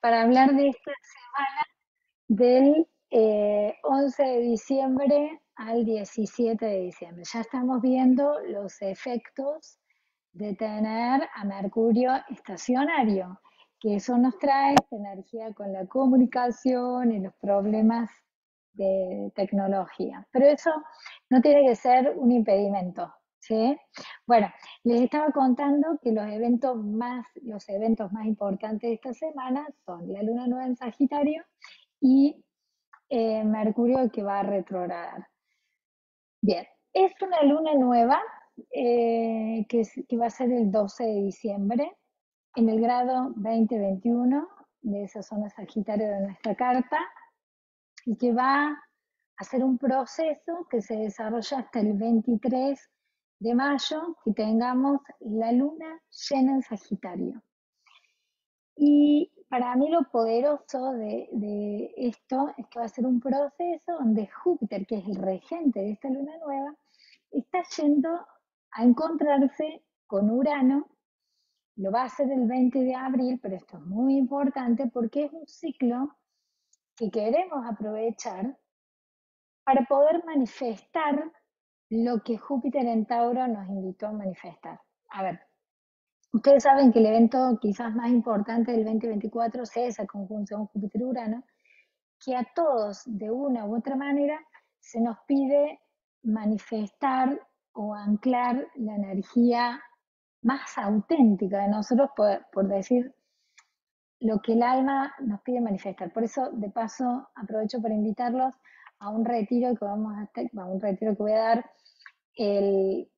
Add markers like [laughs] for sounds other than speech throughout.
para hablar de esta semana del 11 eh, de diciembre al 17 de diciembre. Ya estamos viendo los efectos de tener a Mercurio estacionario, que eso nos trae energía con la comunicación y los problemas de tecnología. Pero eso no tiene que ser un impedimento, ¿sí? Bueno, les estaba contando que los eventos más, los eventos más importantes de esta semana son la luna nueva en Sagitario y eh, Mercurio que va a retrogradar. Bien, es una luna nueva eh, que, que, va a ser el 12 de diciembre en el grado 2021 de esa zona Sagitario de nuestra carta y que va a hacer un proceso que se desarrolla hasta el 23 de mayo, que tengamos la luna llena en Sagitario. Y para mí lo poderoso de, de, esto es que va a ser un proceso donde Júpiter, que es el regente de esta luna nueva, está yendo a encontrarse con Urano. Lo va a hacer el 20 de abril, pero esto es muy importante porque es un ciclo que queremos aprovechar para poder manifestar lo que Júpiter en Tauro nos invitó a manifestar. A ver, ustedes saben que el evento quizás más importante del 2024 es esa conjunción Júpiter-Urano, que a todos de una u otra manera se nos pide manifestar o anclar la energía más auténtica de nosotros, por, por decir lo que el alma nos pide manifestar. Por eso, de paso, aprovecho para invitarlos a un retiro que vamos a a un retiro que voy a dar el,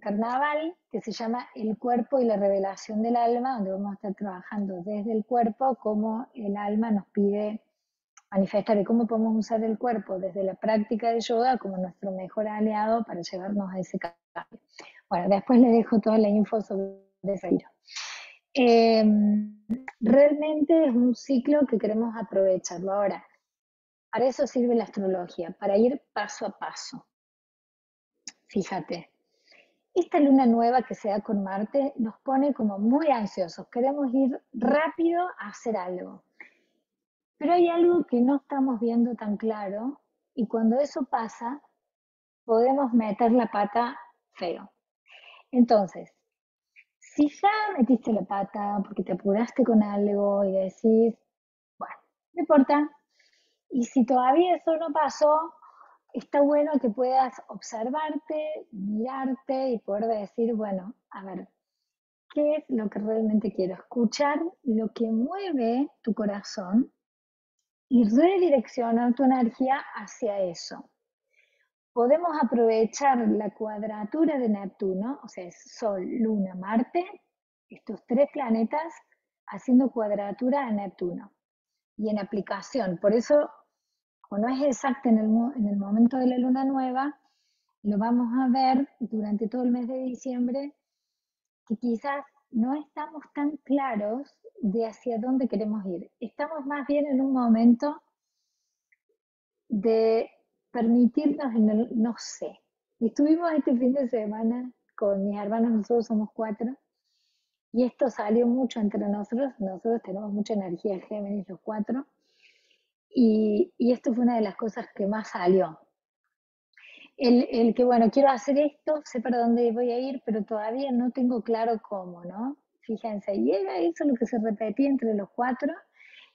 carnaval, que se llama El cuerpo y la revelación del alma, donde vamos a estar trabajando desde el cuerpo, cómo el alma nos pide manifestar y cómo podemos usar el cuerpo desde la práctica de yoga como nuestro mejor aliado para llevarnos a ese cambio. Bueno, después les dejo toda la info sobre ese retiro. Em, realmente es un ciclo que queremos aprovecharlo. Ahora, para eso sirve la astrología, para ir paso a paso. Fíjate, esta luna nueva que se da con Marte nos pone como muy ansiosos, queremos ir rápido a hacer algo. Pero hay algo que no estamos viendo tan claro y cuando eso pasa podemos meter la pata feo. Entonces, si ya metiste la pata porque te apuraste con algo y decís, bueno, no importa, y si todavía eso no pasó, está bueno que puedas observarte, mirarte y poder decir, bueno, a ver, ¿qué es lo que realmente quiero? Escuchar lo que mueve tu corazón y redireccionar tu energía hacia eso podemos aprovechar la cuadratura de Neptuno, o sea, es Sol, Luna, Marte, estos tres planetas haciendo cuadratura a Neptuno. Y en aplicación, por eso, como no es exacto en el, en el momento de la luna nueva, lo vamos a ver durante todo el mes de diciembre, que quizás no estamos tan claros de hacia dónde queremos ir. Estamos más bien en un momento de permitirnos en el no sé. Estuvimos este fin de semana con mis hermanos, nosotros somos cuatro, y esto salió mucho entre nosotros, nosotros tenemos mucha energía Géminis los cuatro, y, esto fue una de las cosas que más salió. El, el, que, bueno, quiero hacer esto, sé para dónde voy a ir, pero todavía no tengo claro cómo, ¿no? Fíjense, y era eso lo que se repetía entre los cuatro,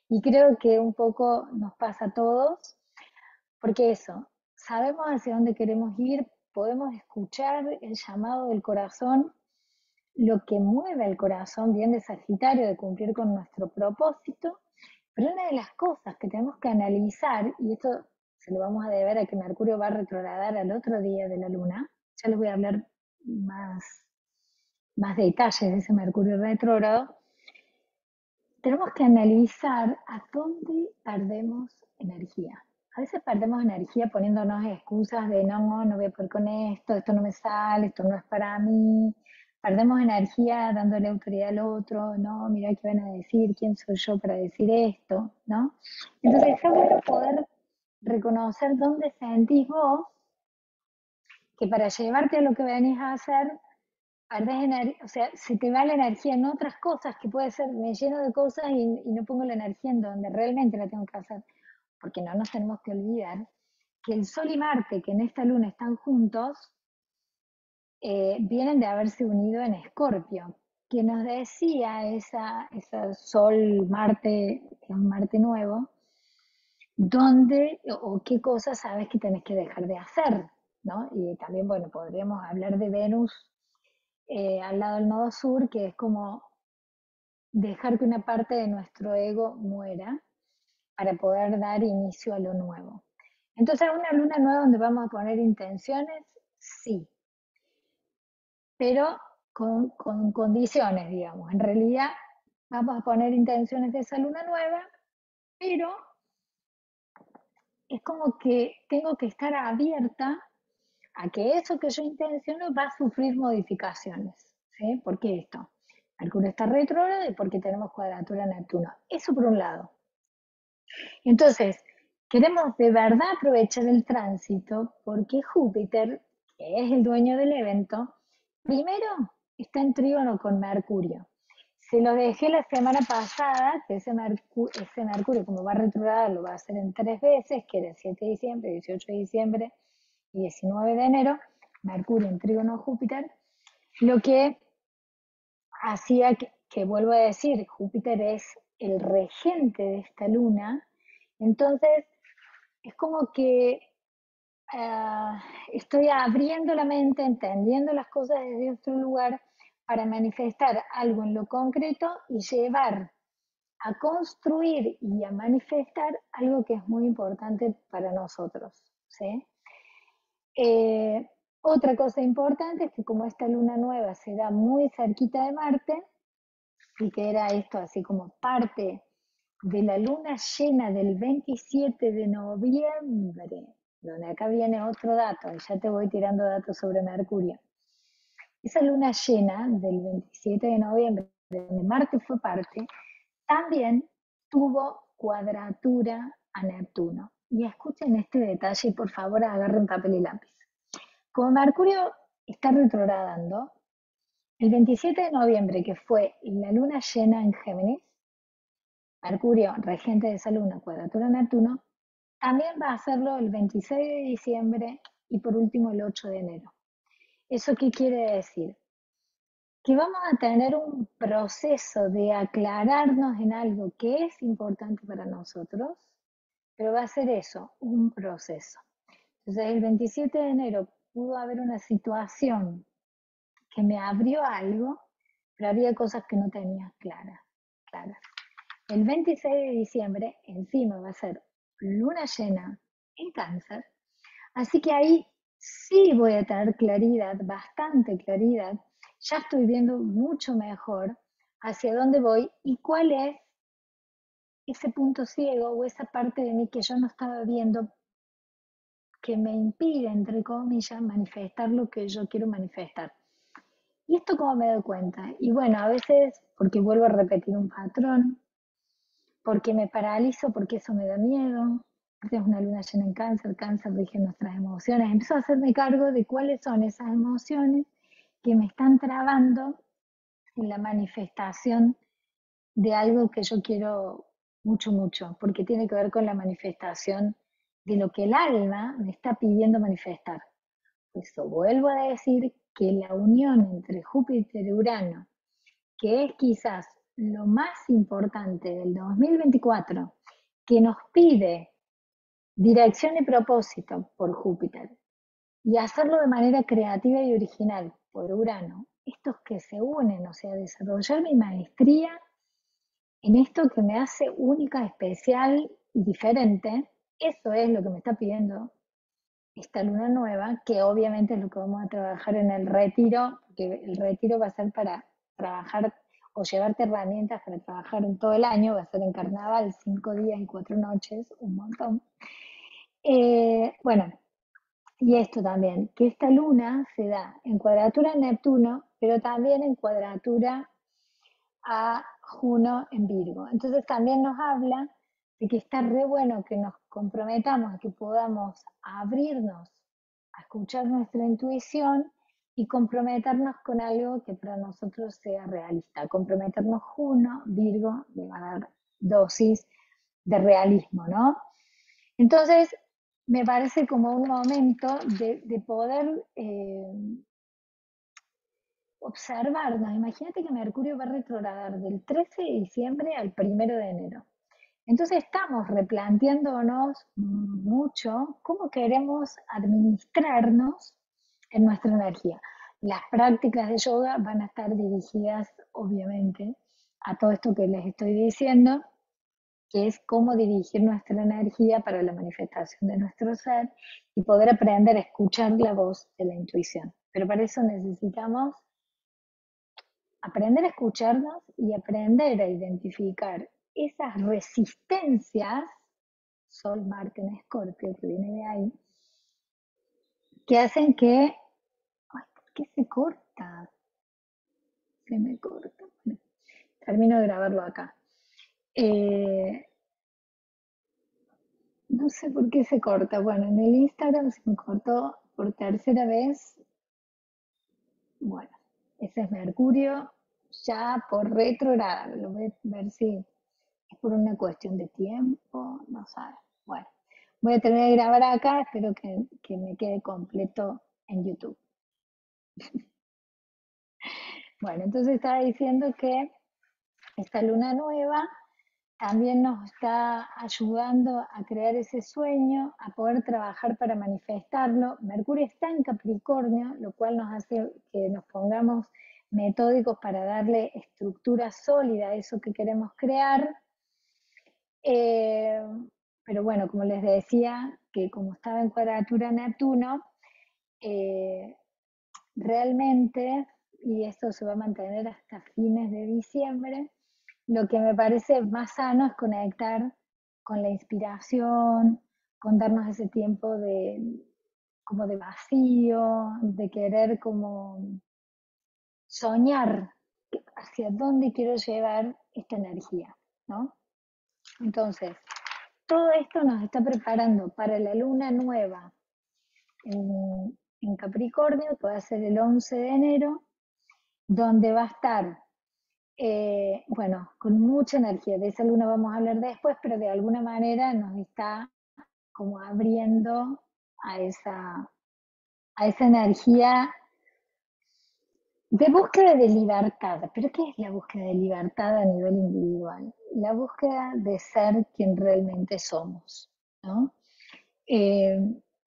y creo que un poco nos pasa a todos, porque eso, sabemos hacia dónde queremos ir, podemos escuchar el llamado del corazón, lo que mueve el corazón bien de Sagitario de cumplir con nuestro propósito, pero una de las cosas que tenemos que analizar, y esto se lo vamos a deber a que Mercurio va a retrogradar al otro día de la luna, ya les voy a hablar más, más detalles de ese Mercurio retrógrado, tenemos que analizar a dónde perdemos energía a veces perdemos energía poniéndonos excusas de no, no voy a poder con esto, esto no me sale, esto no es para mí. Perdemos energía dándole autoridad al otro, no, mira qué van a decir, quién soy yo para decir esto, ¿no? Entonces es bueno poder reconocer dónde sentís vos que para llevarte a lo que venís a hacer perdés o sea, se te va la energía en otras cosas que puede ser, me lleno de cosas y, no pongo la energía en donde realmente la tengo que hacer. Porque no nos tenemos que olvidar que el Sol y Marte, que en esta luna están juntos, eh, vienen de haberse unido en Escorpio, que nos decía esa, esa Sol-Marte, que es un Marte nuevo, dónde o qué cosas sabes que tenés que dejar de hacer, ¿no? Y también, bueno, podríamos hablar de Venus eh, al lado del nodo sur, que es como dejar que una parte de nuestro ego muera para poder dar inicio a lo nuevo. Entonces, una luna nueva donde vamos a poner intenciones, sí, pero con, con condiciones, digamos. En realidad, vamos a poner intenciones de esa luna nueva, pero es como que tengo que estar abierta a que eso que yo intenciono va a sufrir modificaciones. ¿sí? ¿Por qué esto? Mercurio está retrógrado y porque tenemos cuadratura Neptuno. Eso por un lado. Entonces, queremos de verdad aprovechar el tránsito porque Júpiter, que es el dueño del evento, primero está en trígono con Mercurio. Se lo dejé la semana pasada, que ese, Mercurio, como va a retrogradar, lo va a hacer en tres veces, que era el 7 de diciembre, 18 de diciembre y 19 de enero, Mercurio en trígono Júpiter, lo que hacía que, vuelvo a decir, Júpiter es el regente de esta luna, entonces es como que ah, estoy abriendo la mente, entendiendo las cosas desde otro lugar para manifestar algo en lo concreto y llevar a construir y a manifestar algo que es muy importante para nosotros. ¿sí? Eh, otra cosa importante es que como esta luna nueva se da muy cerquita de Marte, y que era esto así como parte de la luna llena del 27 de noviembre, donde acá viene otro dato, y ya te voy tirando datos sobre Mercurio. Esa luna llena del 27 de noviembre, donde Marte fue parte, también tuvo cuadratura a Neptuno. Y escuchen este detalle y por favor agarren papel y lápiz. Como Mercurio está retrogradando, el 27 de noviembre, que fue la luna llena en Géminis, Mercurio, regente de esa luna, cuadratura Neptuno, también va a hacerlo el 26 de diciembre y por último el 8 de enero. ¿Eso qué quiere decir? Que vamos a tener un proceso de aclararnos en algo que es importante para nosotros, pero va a ser eso, un proceso. Entonces, el 27 de enero pudo haber una situación que me abrió algo, pero había cosas que no tenía claras. El 26 de diciembre, encima va a ser luna llena en cáncer, así que ahí sí voy a tener claridad, bastante claridad, ya estoy viendo mucho mejor hacia dónde voy y cuál es ese punto ciego o esa parte de mí que yo no estaba viendo que me impide, entre comillas, manifestar lo que yo quiero manifestar. ¿Y esto cómo me doy cuenta? Y bueno, a veces porque vuelvo a repetir un patrón, porque me paralizo, porque eso me da miedo, es una luna llena en cáncer, cáncer rige nuestras emociones, empiezo a hacerme cargo de cuáles son esas emociones que me están trabando en la manifestación de algo que yo quiero mucho, mucho, porque tiene que ver con la manifestación de lo que el alma me está pidiendo manifestar. Por eso vuelvo a decir que la unión entre Júpiter y Urano, que es quizás lo más importante del 2024, que nos pide Dirección y propósito por Júpiter. Y hacerlo de manera creativa y original por Urano. Estos que se unen, o sea, desarrollar mi maestría en esto que me hace única, especial y diferente, eso es lo que me está pidiendo esta luna nueva, que obviamente es lo que vamos a trabajar en el retiro, que el retiro va a ser para trabajar o llevarte herramientas para trabajar en todo el año, va a ser en carnaval, cinco días y cuatro noches, un montón. Eh, bueno, y esto también, que esta luna se da en cuadratura a Neptuno, pero también en cuadratura a Juno en Virgo. Entonces también nos habla de que está re bueno que nos comprometamos, que podamos abrirnos a escuchar nuestra intuición y comprometernos con algo que para nosotros sea realista. Comprometernos uno, Virgo, a dar dosis de realismo, ¿no? Entonces, me parece como un momento de, poder eh, observarnos. Imagínate que Mercurio va a retrogradar del 13 de diciembre al 1 de enero. Entonces estamos replanteándonos mucho cómo queremos administrarnos en nuestra energía. Las prácticas de yoga van a estar dirigidas, obviamente, a todo esto que les estoy diciendo, que es cómo dirigir nuestra energía para la manifestación de nuestro ser y poder aprender a escuchar la voz de la intuición. Pero para eso necesitamos aprender a escucharnos y aprender a identificar esas resistencias, Sol, Marte en Escorpio, que viene de ahí, que hacen que, ay, ¿por qué se corta? Se me corta. termino de grabarlo acá. Eh, no sé por qué se corta. Bueno, en el Instagram se me cortó por tercera vez. Bueno, ese es Mercurio ya por retrogrado. Lo voy a ver si es por una cuestión de tiempo, no sabe. Bueno, voy a tener que grabar acá, espero que, que me quede completo en YouTube. [laughs] bueno, entonces estaba diciendo que esta luna nueva también nos está ayudando a crear ese sueño, a poder trabajar para manifestarlo. Mercurio está en Capricornio, lo cual nos hace que nos pongamos metódicos para darle estructura sólida a eso que queremos crear. Eh, pero bueno, como les decía, que como estaba en cuadratura Neptuno, eh, realmente, y esto se va a mantener hasta fines de diciembre, lo que me parece más sano es conectar con la inspiración, con darnos ese tiempo de como de vacío, de querer como soñar hacia dónde quiero llevar esta energía, ¿no? Entonces, todo esto nos está preparando para la luna nueva en, Capricornio, que va a ser el 11 de enero, donde va a estar, eh, bueno, con mucha energía. De esa luna vamos a hablar después, pero de alguna manera nos está como abriendo a esa, a esa energía de búsqueda de libertad. ¿Pero qué es la búsqueda de libertad a nivel individual? La búsqueda de ser quien realmente somos, ¿no? Eh,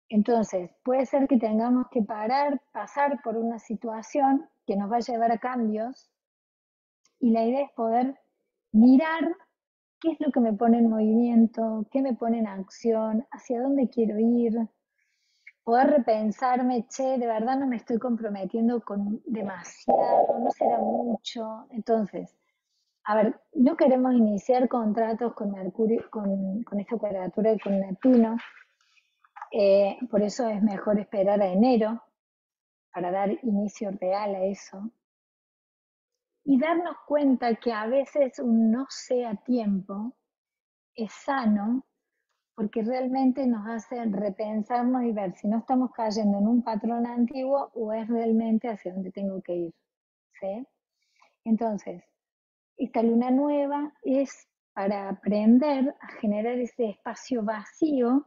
entonces, puede ser que tengamos que parar, pasar por una situación que nos va a llevar a cambios y la idea es poder mirar qué es lo que me pone en movimiento, qué me pone en acción, hacia dónde quiero ir, poder repensarme, che, de verdad no me estoy comprometiendo con demasiado, no será mucho. Entonces, a ver, no queremos iniciar contratos con Mercurio, con, esta cuadratura y con Neptuno, por eso es mejor esperar a enero para dar inicio real a eso. Y darnos cuenta que a veces un no sea tiempo es sano porque realmente nos hace repensarnos y ver si no estamos cayendo en un patrón antiguo o es realmente hacia donde tengo que ir. ¿sí? Entonces, esta luna nueva es para aprender a generar ese espacio vacío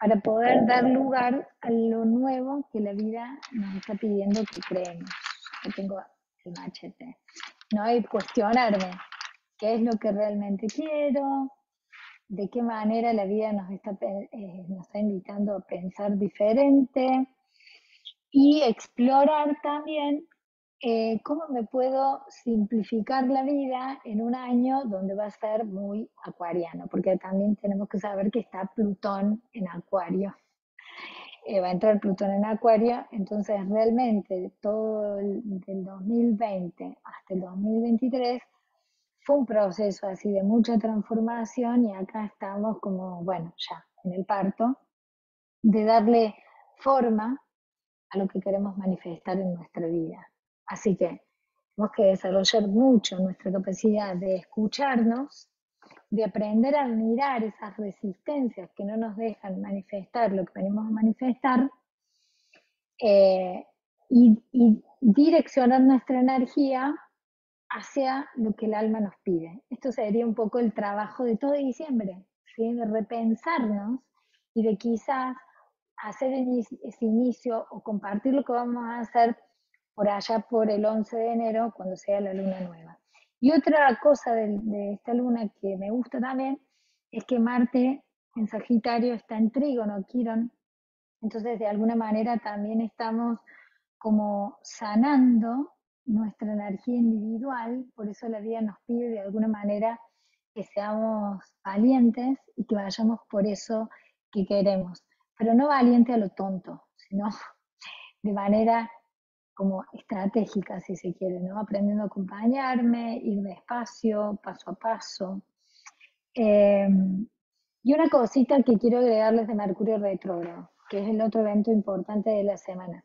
para poder dar lugar a lo nuevo que la vida nos está pidiendo que creemos. Yo tengo el machete. No hay cuestionarme qué es lo que realmente quiero, de qué manera la vida nos está, eh, nos está invitando a pensar diferente y explorar también eh, cómo me puedo simplificar la vida en un año donde va a ser muy acuariano, porque también tenemos que saber que está Plutón en acuario. Eh, va a entrar Plutón en acuario, entonces realmente todo el, del 2020 hasta el 2023 fue un proceso así de mucha transformación y acá estamos como, bueno, ya en el parto, de darle forma a lo que queremos manifestar en nuestra vida. Así que tenemos que desarrollar mucho nuestra capacidad de escucharnos, de aprender a mirar esas resistencias que no nos dejan manifestar lo que venimos a manifestar, eh, y, direccionar nuestra energía hacia lo que el alma nos pide. Esto sería un poco el trabajo de todo diciembre, de repensarnos y de quizás hacer ese inicio o compartir lo que vamos a hacer por allá por el 11 de enero, cuando sea la luna nueva. Y otra cosa de, de esta luna que me gusta también es que Marte en Sagitario está en trígono, Quirón, entonces de alguna manera también estamos como sanando nuestra energía individual, por eso la vida nos pide de alguna manera que seamos valientes y que vayamos por eso que queremos, pero no valiente a lo tonto, sino [laughs] de manera como estratégica, si se quiere, ¿no? Aprendiendo a acompañarme, ir despacio, paso a paso. Em, y una cosita que quiero agregarles de Mercurio retrógrado, que es el otro evento importante de la semana.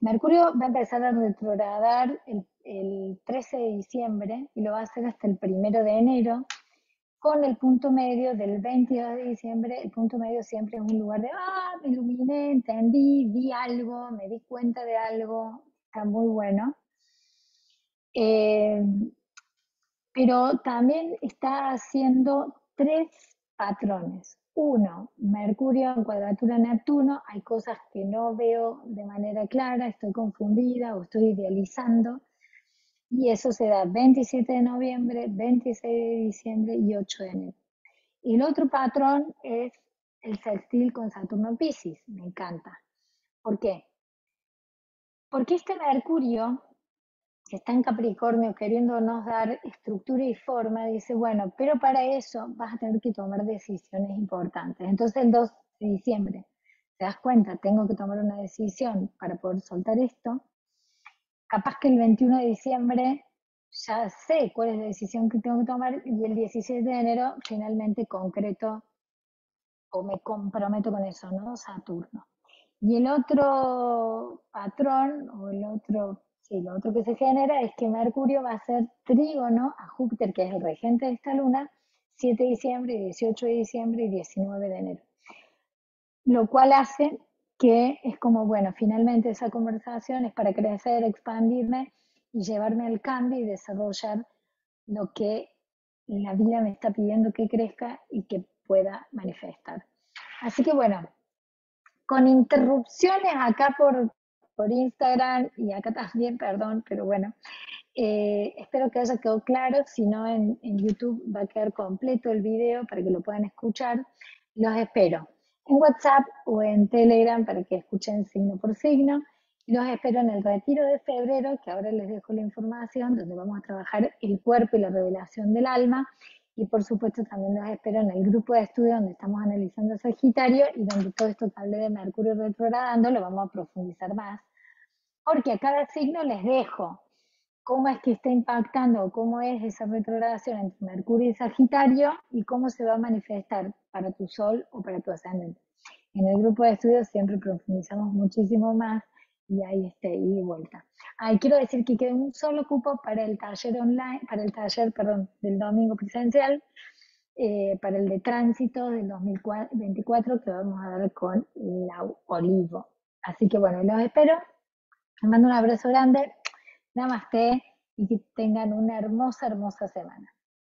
Mercurio va a empezar a retrogradar el, el 13 de diciembre y lo va a hacer hasta el 1 de enero, con el punto medio del 22 de diciembre, el punto medio siempre es un lugar de, ah, me iluminé, entendí, vi algo, me di cuenta de algo, está muy bueno. Eh, pero también está haciendo tres patrones. Uno, Mercurio en cuadratura Neptuno, hay cosas que no veo de manera clara, estoy confundida o estoy idealizando. Y eso se da 27 de noviembre, 26 de diciembre y 8 de enero. Y el otro patrón es el sextil con Saturno Pisces, me encanta. ¿Por qué? Porque este Mercurio, que está en Capricornio queriéndonos dar estructura y forma, dice, bueno, pero para eso vas a tener que tomar decisiones importantes. Entonces el 2 de diciembre, te das cuenta, tengo que tomar una decisión para poder soltar esto, capaz que el 21 de diciembre ya sé cuál es la decisión que tengo que tomar y el 17 de enero finalmente concreto o me comprometo con eso, ¿no? Saturno. Y el otro patrón, o el otro, sí, lo otro que se genera es que Mercurio va a ser trígono a Júpiter, que es el regente de esta luna, 7 de diciembre, 18 de diciembre y 19 de enero. Lo cual hace que es como, bueno, finalmente esa conversación es para crecer, expandirme y llevarme al cambio y desarrollar lo que la vida me está pidiendo que crezca y que pueda manifestar. Así que bueno, con interrupciones acá por, por Instagram y acá también, perdón, pero bueno, eh, espero que haya quedado claro, si no en, YouTube va a quedar completo el video para que lo puedan escuchar. Los espero en WhatsApp o en Telegram para que escuchen signo por signo. Los espero en el retiro de febrero, que ahora les dejo la información, donde vamos a trabajar el cuerpo y la revelación del alma. Y por supuesto también los espero en el grupo de estudio donde estamos analizando Sagitario y donde todo esto que de Mercurio retrogradando lo vamos a profundizar más. Porque a cada signo les dejo cómo es que está impactando cómo es esa retrogradación entre Mercurio y Sagitario y cómo se va a manifestar para tu Sol o para tu ascendente. En el grupo de estudios siempre profundizamos muchísimo más y ahí está, y vuelta. Ahí quiero decir que queda un solo cupo para el taller online, para el taller, perdón, del domingo presencial, eh, para el de tránsito del 2024 que vamos a dar con la Olivo. Así que bueno, los espero. Les mando un abrazo grande. Namaste y que tengan una hermosa, hermosa semana.